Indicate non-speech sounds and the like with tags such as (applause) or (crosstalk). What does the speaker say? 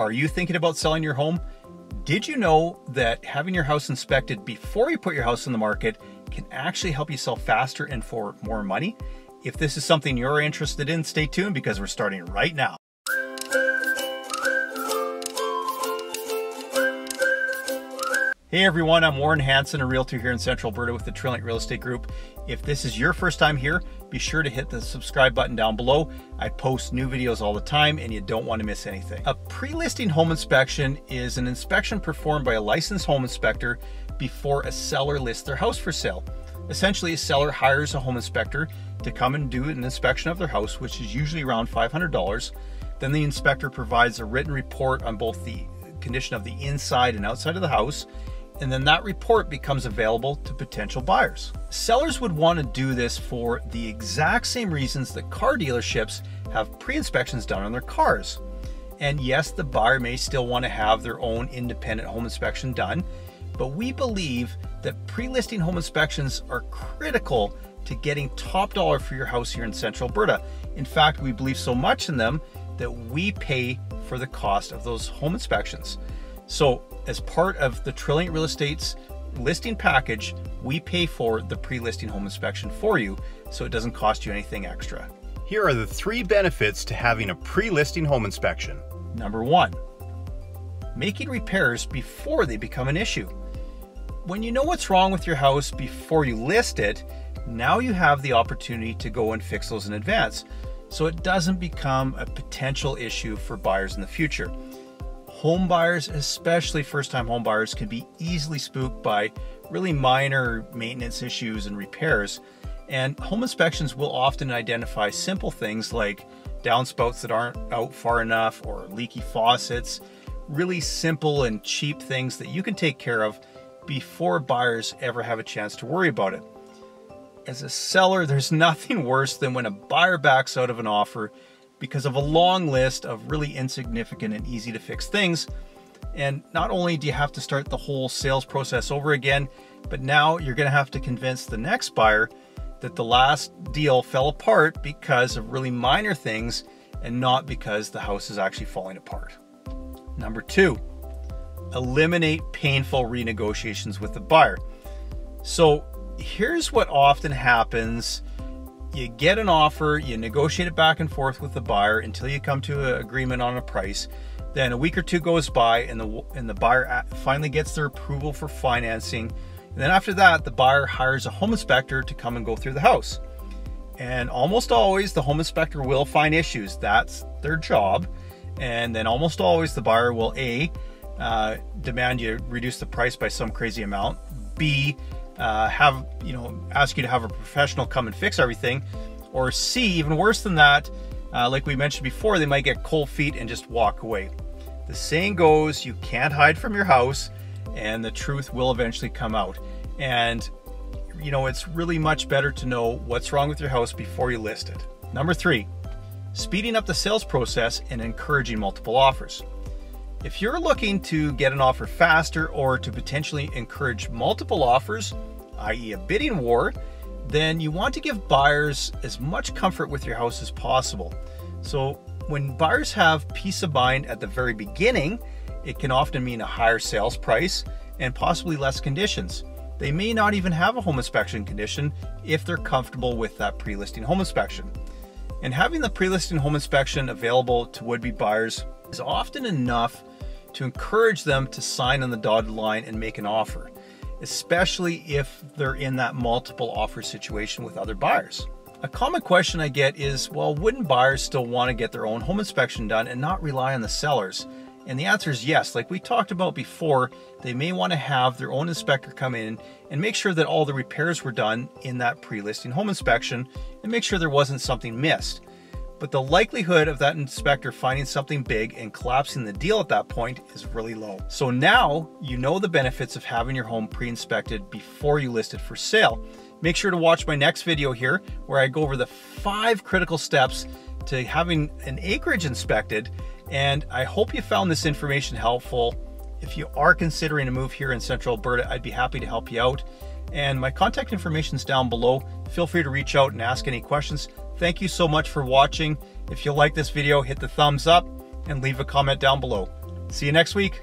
Are you thinking about selling your home? Did you know that having your house inspected before you put your house in the market can actually help you sell faster and for more money? If this is something you're interested in, stay tuned because we're starting right now. Hey everyone, I'm Warren Hansen, a realtor here in Central Alberta with the Trilliant Real Estate Group. If this is your first time here, be sure to hit the subscribe button down below. I post new videos all the time and you don't want to miss anything. A pre-listing home inspection is an inspection performed by a licensed home inspector before a seller lists their house for sale. Essentially, a seller hires a home inspector to come and do an inspection of their house, which is usually around $500. Then the inspector provides a written report on both the condition of the inside and outside of the house and then that report becomes available to potential buyers. Sellers would want to do this for the exact same reasons that car dealerships have pre-inspections done on their cars. And yes, the buyer may still want to have their own independent home inspection done, but we believe that pre-listing home inspections are critical to getting top dollar for your house here in Central Alberta. In fact, we believe so much in them that we pay for the cost of those home inspections. So as part of the Trilliant Real Estate's listing package, we pay for the pre-listing home inspection for you, so it doesn't cost you anything extra. Here are the three benefits to having a pre-listing home inspection. Number one, making repairs before they become an issue. When you know what's wrong with your house before you list it, now you have the opportunity to go and fix those in advance so it doesn't become a potential issue for buyers in the future. Home buyers, especially first time home buyers, can be easily spooked by really minor maintenance issues and repairs. And home inspections will often identify simple things like downspouts that aren't out far enough or leaky faucets, really simple and cheap things that you can take care of before buyers ever have a chance to worry about it. As a seller, (laughs) there's nothing worse than when a buyer backs out of an offer because of a long list of really insignificant and easy to fix things. And not only do you have to start the whole sales process over again, but now you're going to have to convince the next buyer that the last deal fell apart because of really minor things and not because the house is actually falling apart. Number two, eliminate painful renegotiations with the buyer. So here's what often happens you get an offer, you negotiate it back and forth with the buyer until you come to an agreement on a price. Then a week or two goes by and the and the buyer finally gets their approval for financing. And then after that, the buyer hires a home inspector to come and go through the house. And almost always the home inspector will find issues. That's their job. And then almost always the buyer will A, uh, demand you reduce the price by some crazy amount. B, uh, have you know ask you to have a professional come and fix everything or c even worse than that uh, like we mentioned before they might get cold feet and just walk away. The saying goes you can't hide from your house and the truth will eventually come out. And you know it's really much better to know what's wrong with your house before you list it. Number three speeding up the sales process and encouraging multiple offers if you're looking to get an offer faster or to potentially encourage multiple offers, i.e., a bidding war, then you want to give buyers as much comfort with your house as possible. So, when buyers have peace of mind at the very beginning, it can often mean a higher sales price and possibly less conditions. They may not even have a home inspection condition if they're comfortable with that pre listing home inspection. And having the pre listing home inspection available to would be buyers is often enough to encourage them to sign on the dotted line and make an offer, especially if they're in that multiple offer situation with other buyers. A common question I get is, well, wouldn't buyers still want to get their own home inspection done and not rely on the sellers? And the answer is yes. Like we talked about before, they may want to have their own inspector come in and make sure that all the repairs were done in that pre-listing home inspection and make sure there wasn't something missed but the likelihood of that inspector finding something big and collapsing the deal at that point is really low. So now you know the benefits of having your home pre-inspected before you list it for sale. Make sure to watch my next video here where I go over the five critical steps to having an acreage inspected. And I hope you found this information helpful. If you are considering a move here in Central Alberta, I'd be happy to help you out. And my contact information is down below. Feel free to reach out and ask any questions. Thank you so much for watching. If you like this video, hit the thumbs up and leave a comment down below. See you next week.